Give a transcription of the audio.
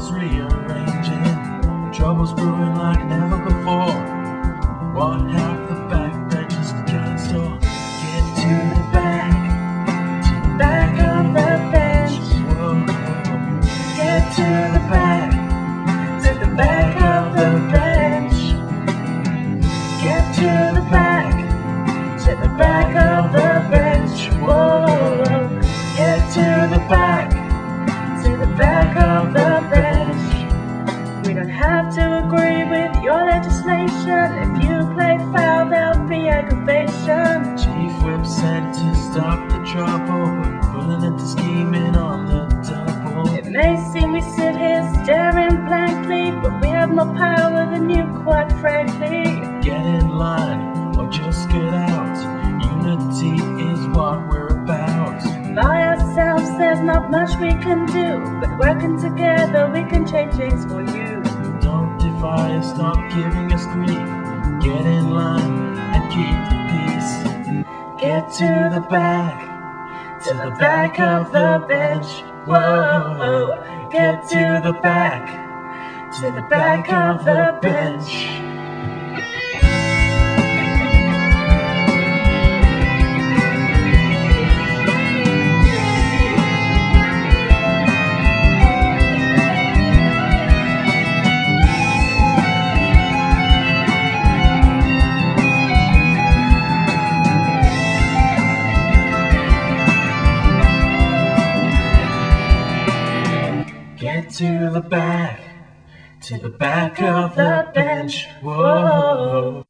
is rearranging, trouble's brewing like never before. One half the back benches to cancel. Get to the back, to the back of the bench. Get to the back, to the back of the bench. Get to the back, to the back of the bench. Whoa, get to the back, to the back of the have to agree with your legislation. If you play foul, there'll be aggravation. Chief Whip said to stop the trouble. We're pulling up the scheming on the double. It may seem we sit here staring blankly, but we have more power than you, quite frankly. Get in line or just get out. Unity is what we're about. By ourselves, there's not much we can do, but working together, we can change things for you. Don't stop giving us grief. Get in line and keep the peace. Get to the back, to the back of the bench. Whoa, get to the back, to the back of the bench. To the back, to the back of the bench. Whoa.